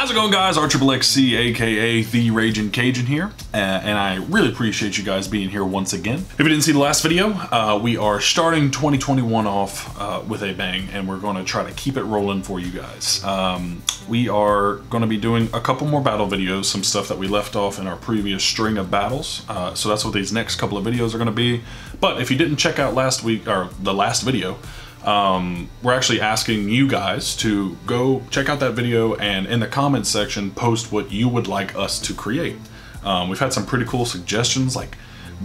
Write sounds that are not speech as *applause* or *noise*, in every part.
How's it going guys? RXXC aka The Raging Cajun here, uh, and I really appreciate you guys being here once again. If you didn't see the last video, uh, we are starting 2021 off uh, with a bang, and we're going to try to keep it rolling for you guys. Um, we are going to be doing a couple more battle videos, some stuff that we left off in our previous string of battles, uh, so that's what these next couple of videos are going to be. But if you didn't check out last week, or the last video, um, we're actually asking you guys to go check out that video and in the comments section post what you would like us to create. Um, we've had some pretty cool suggestions like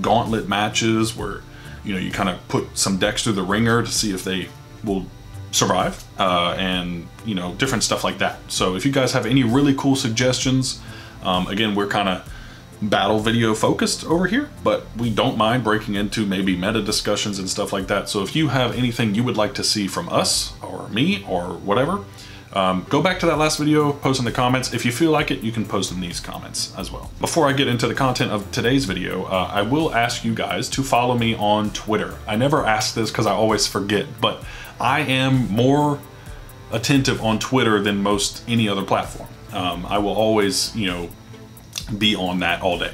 gauntlet matches where you know you kind of put some decks through the ringer to see if they will survive uh, and you know different stuff like that. So if you guys have any really cool suggestions, um, again we're kind of battle video focused over here, but we don't mind breaking into maybe meta discussions and stuff like that. So if you have anything you would like to see from us or me or whatever, um, go back to that last video, post in the comments. If you feel like it, you can post in these comments as well. Before I get into the content of today's video, uh, I will ask you guys to follow me on Twitter. I never ask this because I always forget, but I am more attentive on Twitter than most any other platform. Um, I will always, you know, be on that all day.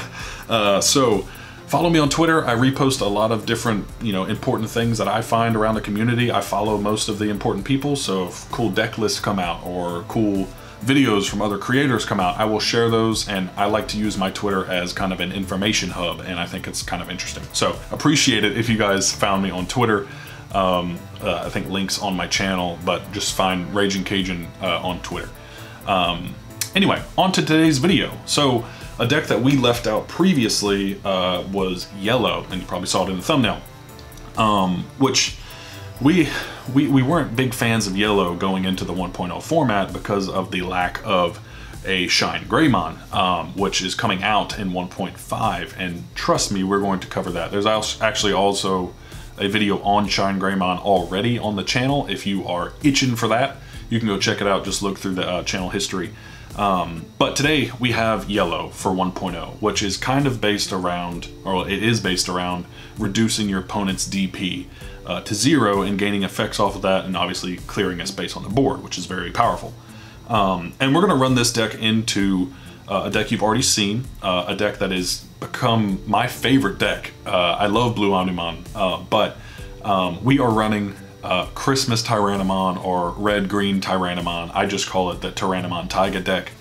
*laughs* uh, so follow me on Twitter. I repost a lot of different, you know, important things that I find around the community. I follow most of the important people. So if cool deck lists come out or cool videos from other creators come out, I will share those and I like to use my Twitter as kind of an information hub and I think it's kind of interesting. So appreciate it if you guys found me on Twitter. Um, uh, I think links on my channel, but just find Raging Cajun uh, on Twitter. Um, Anyway, on to today's video. So a deck that we left out previously uh, was yellow, and you probably saw it in the thumbnail, um, which we, we, we weren't big fans of yellow going into the 1.0 format because of the lack of a Shine Greymon, um, which is coming out in 1.5, and trust me, we're going to cover that. There's actually also a video on Shine Greymon already on the channel. If you are itching for that, you can go check it out. Just look through the uh, channel history. Um, but today we have yellow for 1.0, which is kind of based around, or it is based around reducing your opponent's DP uh, to zero and gaining effects off of that and obviously clearing a space on the board, which is very powerful. Um, and we're going to run this deck into uh, a deck you've already seen, uh, a deck that has become my favorite deck. Uh, I love Blue Omnimon, uh, but um, we are running uh, Christmas Tyrannomon or Red Green Tyrannomon. I just call it the Tyrannomon Taiga deck.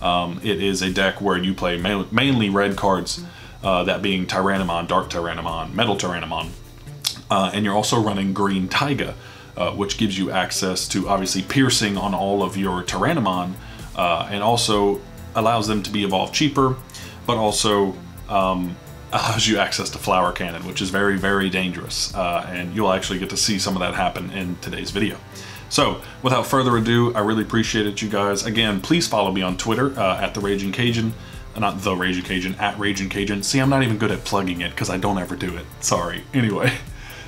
Um, it is a deck where you play ma mainly red cards, uh, that being Tyrannomon, Dark Tyrannomon, Metal Tyrannomon, uh, and you're also running Green Taiga, uh, which gives you access to obviously piercing on all of your Tyrannomon, uh, and also allows them to be evolved cheaper, but also um, allows you access to flower cannon, which is very, very dangerous. Uh, and you'll actually get to see some of that happen in today's video. So without further ado, I really appreciate it, you guys. Again, please follow me on Twitter uh, at The Raging Cajun. Uh, not The Raging Cajun, at Raging Cajun. See, I'm not even good at plugging it because I don't ever do it. Sorry. *laughs* Anyway,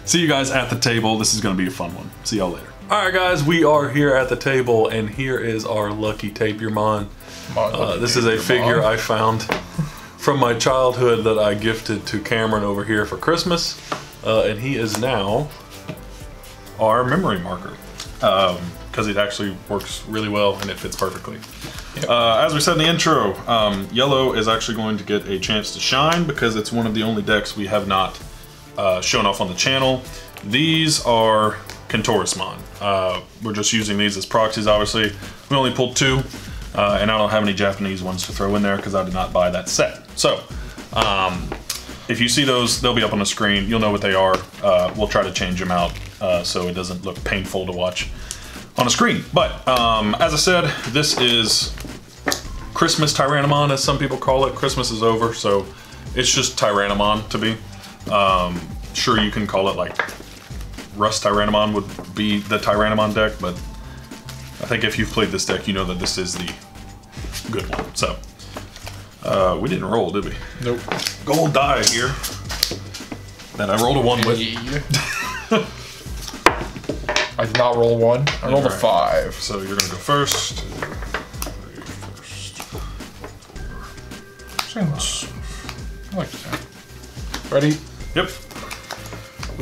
see you guys at the table. This is going to be a fun one. See y'all later. All right, guys, we are here at the table, and here is our lucky Tapirmon. Uh, this is a figure I found from my childhood that I gifted to Cameron over here for Christmas. Uh, and he is now our memory marker because um, it actually works really well and it fits perfectly. Yep. Uh, as we said in the intro, um, yellow is actually going to get a chance to shine because it's one of the only decks we have not uh, shown off on the channel. These are Kentaurosmon. Uh, we're just using these as proxies, obviously. We only pulled two. Uh, and I don't have any Japanese ones to throw in there because I did not buy that set. So, um, if you see those, they'll be up on the screen. You'll know what they are. Uh, we'll try to change them out uh, so it doesn't look painful to watch on a screen. But um, as I said, this is Christmas Tyrannomon, as some people call it. Christmas is over, so it's just Tyrannomon to be. Um, sure, you can call it like Rust Tyrannomon would be the Tyrannomon deck, but I think if you've played this deck, you know that this is the good one. So, uh, we didn't roll, did we? Nope. Gold die here. That I rolled a one with. *laughs* I did not roll one. I rolled right. a five. So you're gonna go first. First. I like that. Ready? Yep.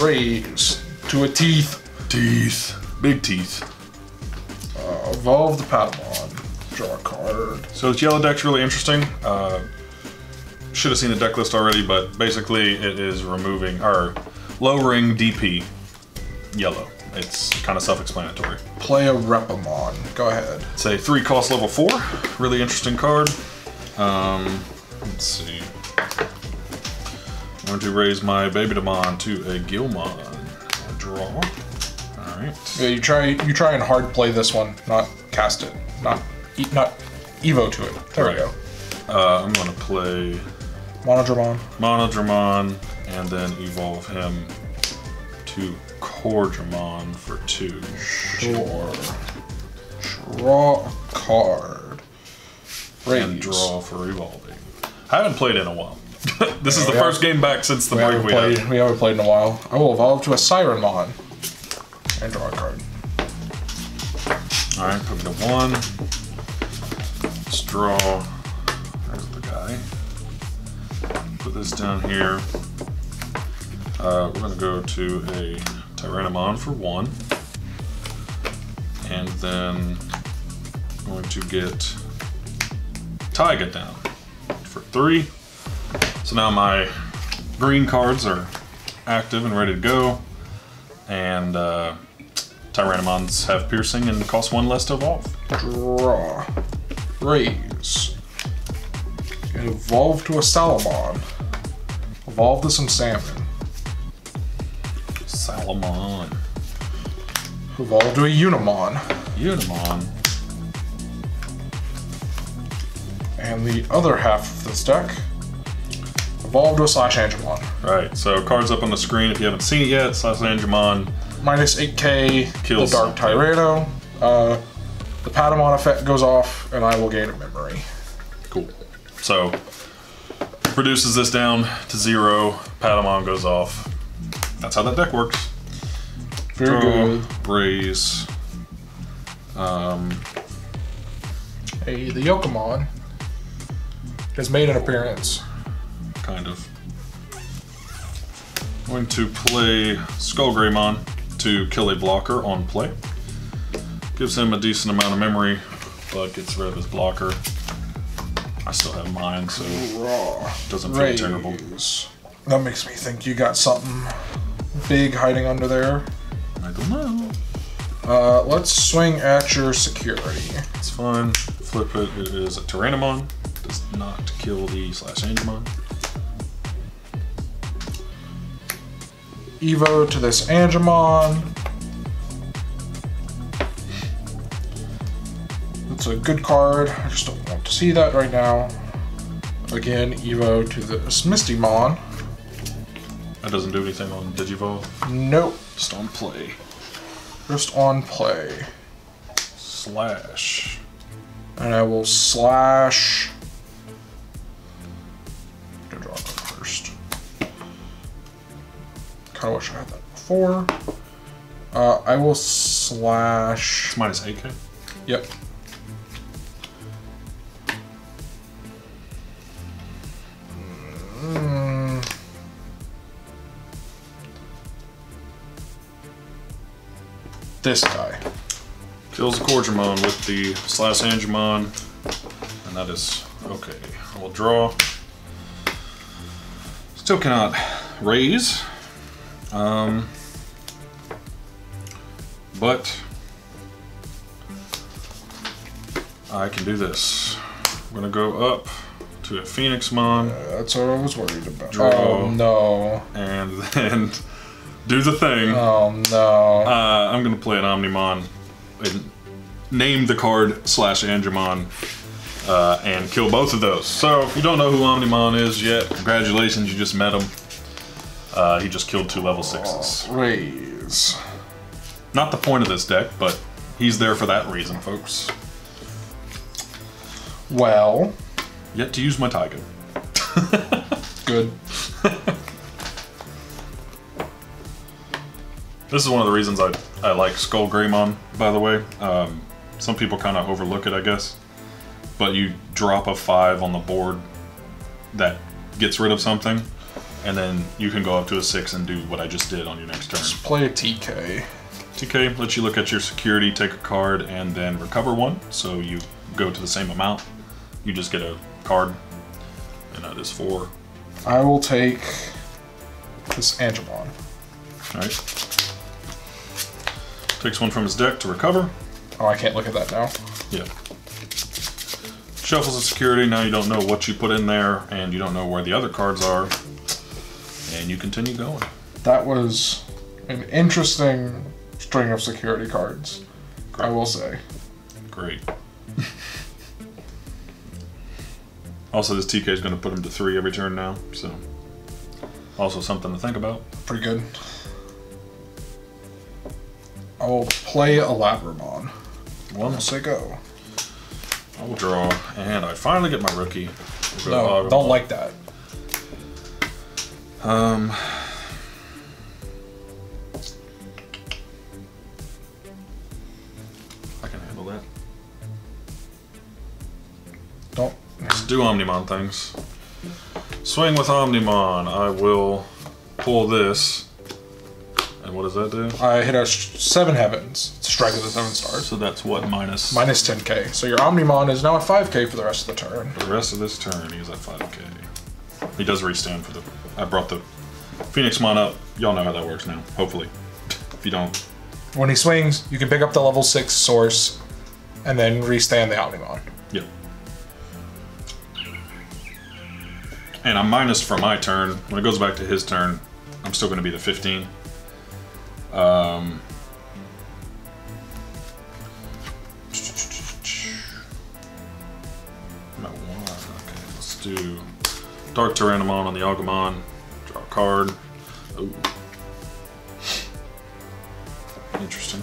Raise to a teeth. Teeth. Big teeth. Evolve the Patamon. Draw a card. So this yellow deck's really interesting. Uh, should have seen the deck list already, but basically it is removing or lowering DP yellow. It's kind of self-explanatory. Play a Reppamon. Go ahead. It's a three cost level four. Really interesting card. Um, let's see. I'm going to raise my Babydmon to a Guilmon. Draw. Alright. Yeah, you try you try and hard play this one, not cast it, not e- not Evo to it. There Right. we go. Uh, I'm going to play Monodramon. Monodramon and then evolve him to Coredramon for two. Sure. Draw a card. Raise. And draw for evolving. I haven't played in a while. *laughs* this is the first game back since the We break we played. had. We haven't played in a while. I will evolve to a Sirenmon and draw a card. Alright, put me to one. Let's draw. There's the guy. Put this down here. Uh, we're gonna go to a Tyrannomon for one. And then I'm going to get Taiga down for three. So now my green cards are active and ready to go. And uh, Tyrannomons have piercing and cost one less to evolve. Draw. Raise. And evolve to a Salamon. Evolve to some Salmon. Salamon. Evolve to a Unimon. Unimon. And the other half of this deck. Evolve to a Slash Angemon. Right, so cards up on the screen if you haven't seen it yet. Slash Angemon. Minus 8k, Kills the Dark. Tyranno. Uh, the Patamon effect goes off, and I will gain a memory. Cool. So, reduces this down to zero. Patamon goes off. That's how that deck works. Very Draw, good. Raise. Um, Hey, the Yokomon has made an appearance. kind of. Going to play Skullgreymon to kill a blocker on play. Gives him a decent amount of memory, but gets rid of his blocker. I still have mine, so doesn't feel Raise. terrible. That makes me think you got something big hiding under there. I don't know. Uh, let's swing at your security. It's fine. Flip it. It is a Tyrannomon. Does not kill the slash Angemon. Evo to this Angemon. It's a good card. I just don't want to see that right now. Again, Evo to this Mistymon. That doesn't do anything on Digivolve. Nope. Just on play. Just on play. Slash. And I will slash. Kinda wish I had that before. Uh, I will slash. It's minus 8k. Yep. Mm. This guy. Kills the Corgemon with the slash Angemon. And that is okay. I will draw. Still cannot raise. Um, but I can do this. I'm gonna go up to a phoenix Phoenixmon That's what I was worried about. Draw. Oh no. and *laughs* then do the thing. Oh no. Uh, I'm gonna play an Omnimon and name the card slash Angemon uh, and kill both of those. So if you don't know who Omnimon is yet, congratulations, you just met him. Uh, he just killed two level sixes. Raise. Not the point of this deck, but he's there for that reason, folks. Well, Yet to use my Taiga. *laughs* good. *laughs* This is one of the reasons I, I like Skull Greymon, by the way. Um, some people kind of overlook it, I guess. But you drop a 5 on the board that gets rid of something, and then you can go up to a 6 and do what I just did on your next turn. Just play a TK. TK lets you look at your security, take a card, and then recover one. So you go to the same amount. You just get a card, and that is four. I will take this Angemon. All right. Takes one from his deck to recover. Oh, I can't look at that now. Yeah. Shuffles a security. Now you don't know what you put in there, and you don't know where the other cards are. And you continue going. That was an interesting string of security cards. I will say. Great. *laughs* also, this TK is going to put him to three every turn now, so also something to think about. Pretty good. I will play a Labramon. One, I'll say go. I will draw, and I finally get my rookie. No, don't like that. Um. I can handle that. Don't. Let's do Omnimon things. Swing with Omnimon. I will pull this. And what does that do? I hit a seven heavens. It's a strike of the seven stars. So that's what minus Minus 10k. So your Omnimon is now at 5k for the rest of the turn. For the rest of this turn. He's at 5k. He does restand for the. I brought the Phoenix Mon up. Y'all know how that works now. Hopefully, *laughs* if you don't, When he swings, you can pick up the level 6 source and then restand the Omnimon. Yep. And I'm minus for my turn. When it goes back to his turn, I'm still going to be the 15. Um, I'm at one. Okay, let's do Dark Tyrannomon on the Agumon. Card. Ooh. Interesting.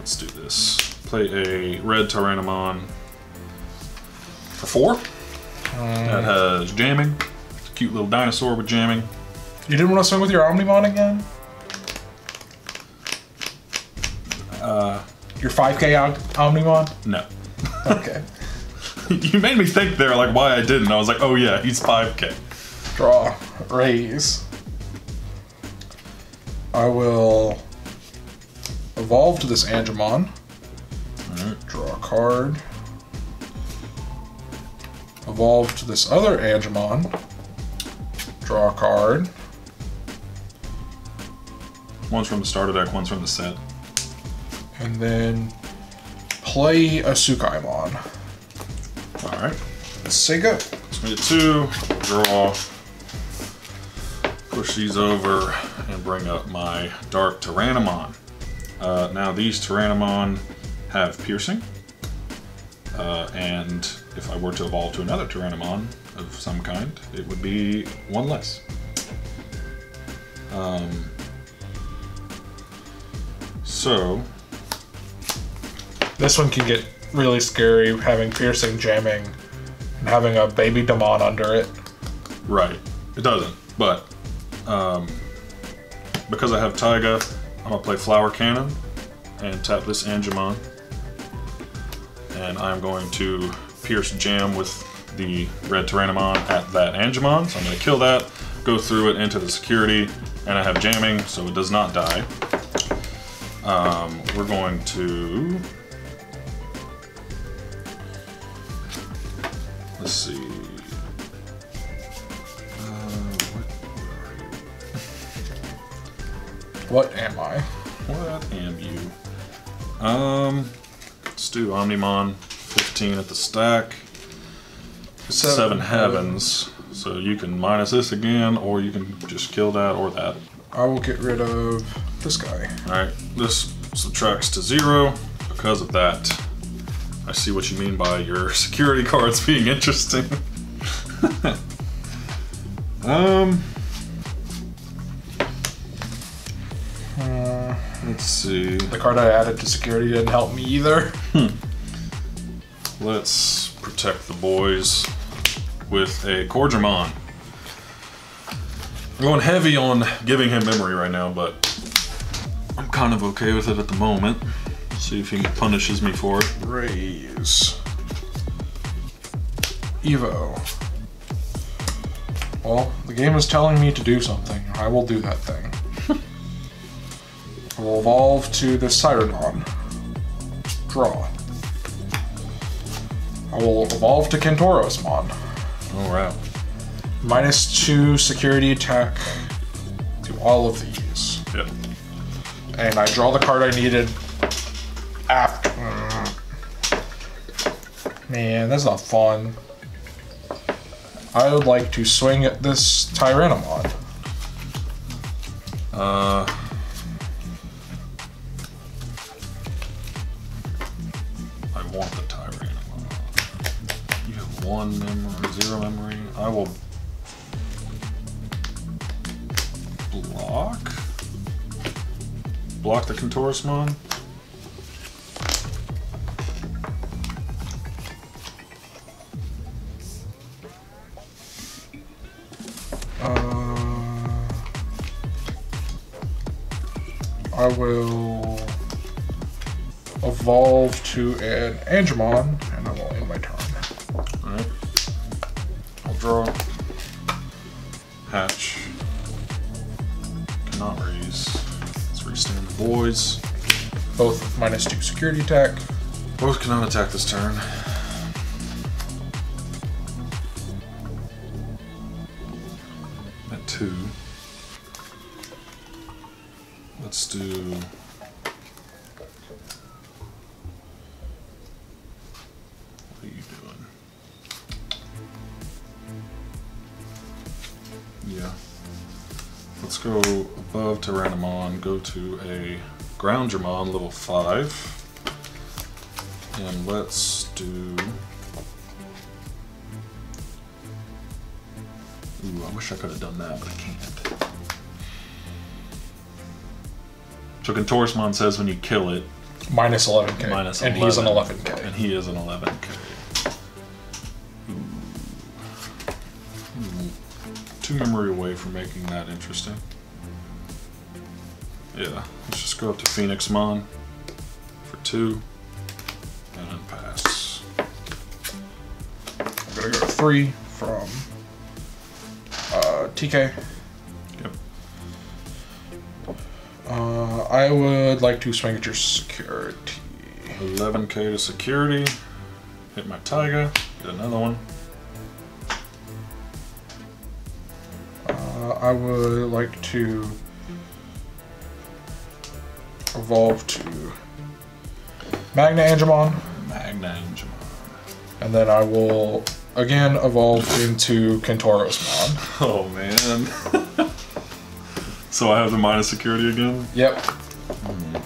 Let's do this. Play a red Tyrannomon for four. That has jamming. It's a cute little dinosaur with jamming. You didn't want to swing with your Omnimon again? Uh, Your 5k Om- Omnimon? no. Okay. *laughs* you made me think there, like why I didn't. I was like, oh yeah, he's 5k. Draw. Raise. I will evolve to this Angemon. Alright. Draw a card. Evolve to this other Angemon. Draw a card. One's from the starter deck, one's from the set. And then play a Sukaimon. Alright. Let's say go. So we get two, draw, push these over, and bring up my Dark Tyrannomon. Uh, now these Tyrannomon have piercing, uh, and if I were to evolve to another Tyrannomon of some kind, it would be one less. Um, so, This one can get really scary having piercing jamming and having a baby Demon under it. Right. It doesn't. But um, because I have Taiga, I'm gonna play Flower Cannon and tap this Angemon. And I'm going to Pierce Jam with the red Tyrannomon at that Angemon. So I'm gonna kill that, go through it into the security, and I have jamming, so it does not die. Um, we're going to let's see. What am I? What am you? Um, let's do Omnimon 15 at the stack. Seven seven heavens. So you can minus this again, or you can just kill that or that. I will get rid of this guy. Alright, this subtracts to zero because of that. I see what you mean by your security *laughs* cards being interesting. *laughs* um, let's see. the card I added to security didn't help me either. Hmm. Let's protect the boys with a Corgermon. I'm going heavy on giving him memory right now, but I'm kind of okay with it at the moment. See if he punishes me for it. Raise. Evo. Well, the game is telling me to do something. I will do that thing. I will evolve to the Sirenon. Draw. I will evolve to Kentaurosmon. wow. two security attack to all of these. Yep. And I draw the card I needed after. Man, that's not fun. I would like to swing at this Tyrannomon. Uh. One memory, zero memory. I will block. Block the Kentaurosmon. Uh, I will evolve to an Angemon, draw. Hatch. Cannot raise. Let's restand the boys. Both minus two security attack. Both cannot attack this turn. To a Groundramon level 5. And let's do. Ooh, I wish I could have done that, but I can't. So Kentaurosmon says when you kill it, Minus 11k. minus and 11, he's an 11k. And he is an 11k. Ooh. Ooh. Two memory away from making that interesting. Yeah, let's just go up to Phoenix Mon for two. And then pass. I'm gonna go to three from uh, TK. Yep. Uh, I would like to swing at your security. 11k to security. Hit my Taiga. Get another one. Uh, I would like to evolve to Magna Angemon, Magna Angemon. and then I will again evolve into Kentaurosmon. Oh man. *laughs* so I have the minus security again? Yep. Hmm.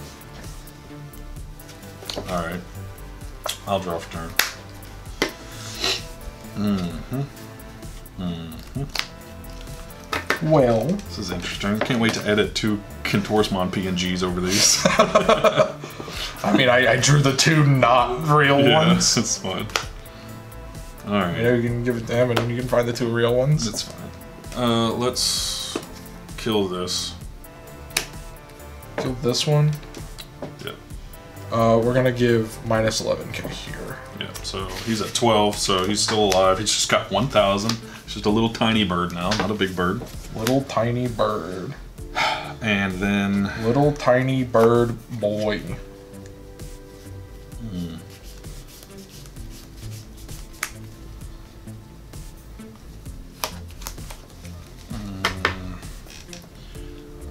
Alright. I'll draw for turn. Hmm. Well, This is interesting. Can't wait to edit two Kentaurosmon PNGs over these. *laughs* I mean, I, I drew the two not real yeah, ones. it's fine. You Alright. know, you can give it to him, and you can find the two real ones. It's fine. Uh, let's kill this. Kill this one. Yep. Uh, we're gonna give minus 11k here. Yeah, so he's at 12, so he's still alive. He's just got 1,000. He's just a little tiny bird now, not a big bird. Little tiny bird. And then Little tiny bird boy. Hmm.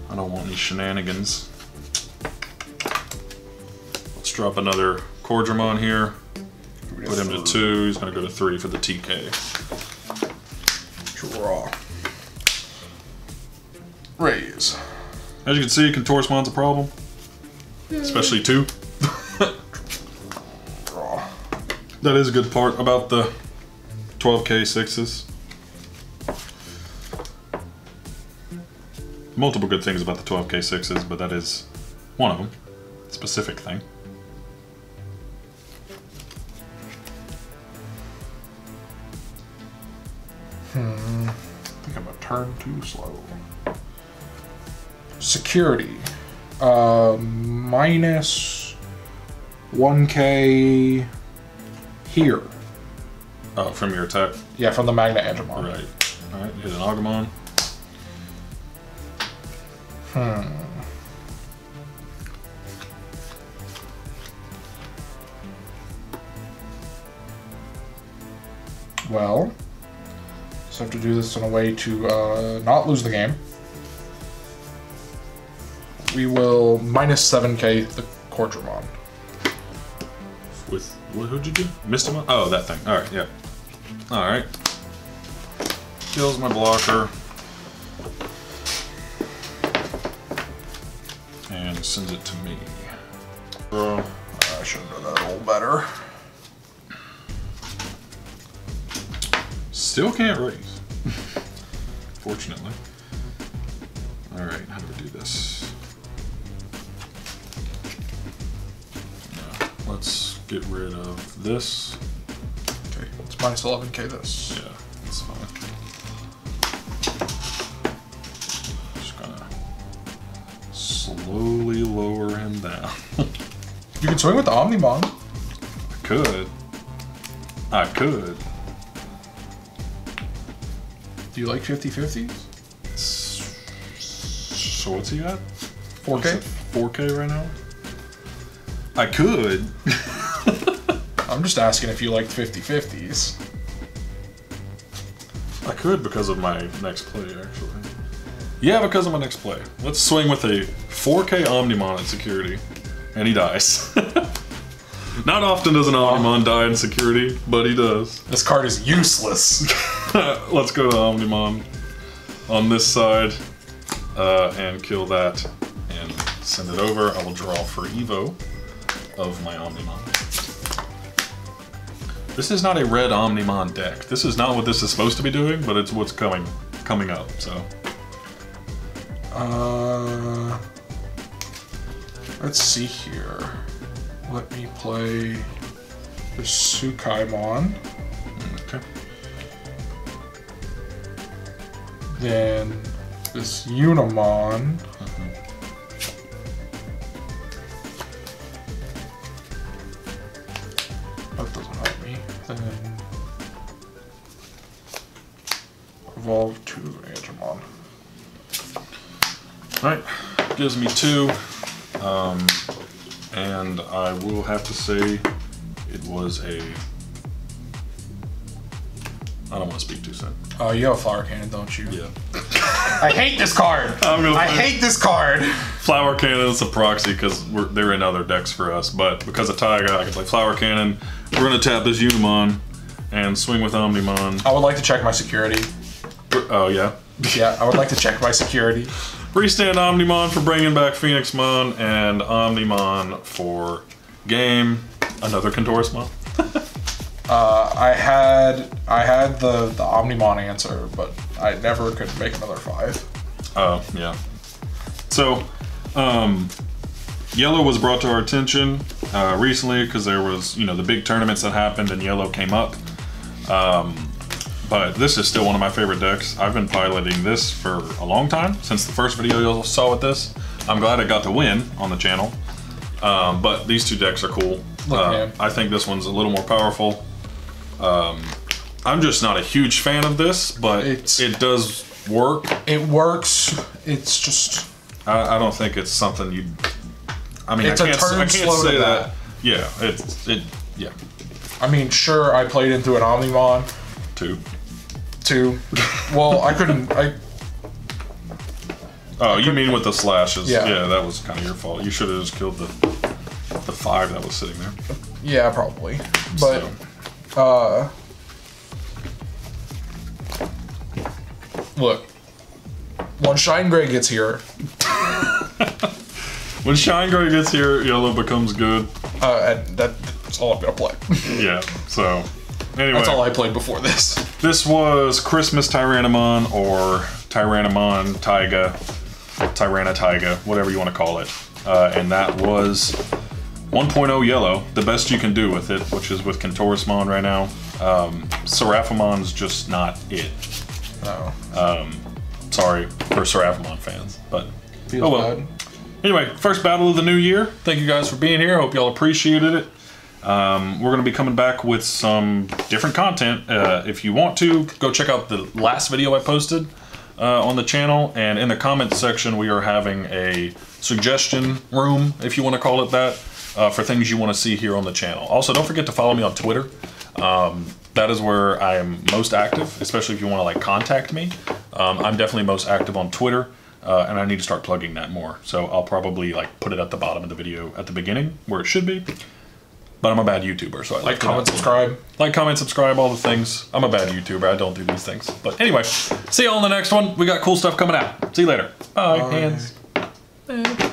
I don't want any shenanigans. Let's drop another Coredramon here. Put him to two. He's gonna go to three for the TK. Draw. Raise. As you can see, Kentaurosmon's a problem. Hmm. Especially two. Draw. That is a good part about the 12k sixes. Multiple good things about the 12k sixes, but that is one of them. Specific thing. Too slow. Security. Uh, minus 1k here. Oh, from your attack. Yeah, from the Magna Angemon. Alright. Alright, hit an Agumon. well. So I have to do this in a way to uh, not lose the game. We will minus 7k the Coredramon. With what, who'd you do? Him? Oh, that thing. All right, yeah. All right. Kills my blocker. And sends it to me. Bro, I should have done that a little better. Still can't raise. *laughs* Fortunately. All right, how do we do this? No, let's get rid of this. Okay, it's minus 11k this. Yeah, that's fine. Just gonna slowly lower him down. *laughs* You can swing with the Omnimon. I could. I could. Do you like 50 50s? So what's he at? 4k? 4K right now? I could. *laughs* I'm just asking if you like 50 50s. I could because of my next play, actually. Yeah, because of my next play. Let's swing with a 4K Omnimon at security. And he dies. *laughs* Not often does an Omnimon die in security, but he does. This card is useless. *laughs* *laughs* Let's go to Omnimon on this side uh, and kill that and send it over. I will draw for Evo of my Omnimon. This is not a red Omnimon deck. This is not what this is supposed to be doing, but it's what's coming coming up. So Uh, let's see here. Let me play the Sukaimon. okay. Then this Unimon. That doesn't help me. Then evolve to Angemon. All right, gives me two, um, and I will have to say it was a. I don't want to speak too soon. Oh, you have a flower cannon, don't you? Yeah. *laughs* I hate this card. I'm gonna I play- hate this card. Flower Cannon is a proxy because they're in other decks for us, but because of Taiga, I can play Flower Cannon. We're gonna tap this Unimon and swing with Omnimon. I would like to check my security. Oh yeah. Yeah, I would like to check my security. Freestand Omnimon for bringing back Phoenixmon and Omnimon for game. Another Kentaurosmon. *laughs* Uh, I had had the the Omnimon answer, but I never could make another five. Oh yeah. So, um, Yellow was brought to our attention uh, recently because there was you know the big tournaments that happened and Yellow came up. Um, but this is still one of my favorite decks. I've been piloting this for a long time since the first video you saw with this. I'm glad I got to win on the channel. Um, but these two decks are cool. Look, Uh. I think this one's a little more powerful. Um, I'm just not a huge fan of this, but It's- it does work. It works. It's just I, I don't think it's something you. I mean, It's I a can't, turn I can't slow to say that. that. Yeah, it's it. Yeah, I mean, sure, I played into an Omnimon two. too. Well, I couldn't. I *laughs* Oh, you mean with the slashes? Yeah. Yeah, that was kind of your fault. You should have just killed the the five that was sitting there. yeah, probably. But So, uh, look, when Shine Gray gets here, *laughs* when Shine Gray gets here, yellow becomes good. uh, and that, that's all I'm gonna play. *laughs* Yeah. So anyway, that's all I played before this. this was Christmas Tyrannomon or Tyrannomon Taiga, Tyranna Taiga, whatever you want to call it. Uh, and that was 1.0 yellow, the best you can do with it, which is with Kentaurosmon right now. Um, Seraphimon's just not it. No. Sorry for Seraphimon fans, but Feels oh well. bad. Anyway, first battle of the new year. Thank you guys for being here. Hope y'all appreciated it. Um, we're going to be coming back with some different content. Uh, if you want to, go check out the last video I posted uh, on the channel. And in the comments section, we are having a suggestion room, if you want to call it that, uh, for things you want to see here on the channel. Also, don't forget to follow me on Twitter. Um, That is where I am most active, especially if you want to like contact me. Um, I'm definitely most active on Twitter, uh, and I need to start plugging that more. So I'll probably like put it at the bottom of the video at the beginning where it should be. But I'm a bad YouTuber, so I Like, to comment, not- subscribe. like, comment, subscribe, all the things. I'm a bad YouTuber. I don't do these things. But anyway, see you all in the next one. We got cool stuff coming out. See you later. Bye. Bye. Hands.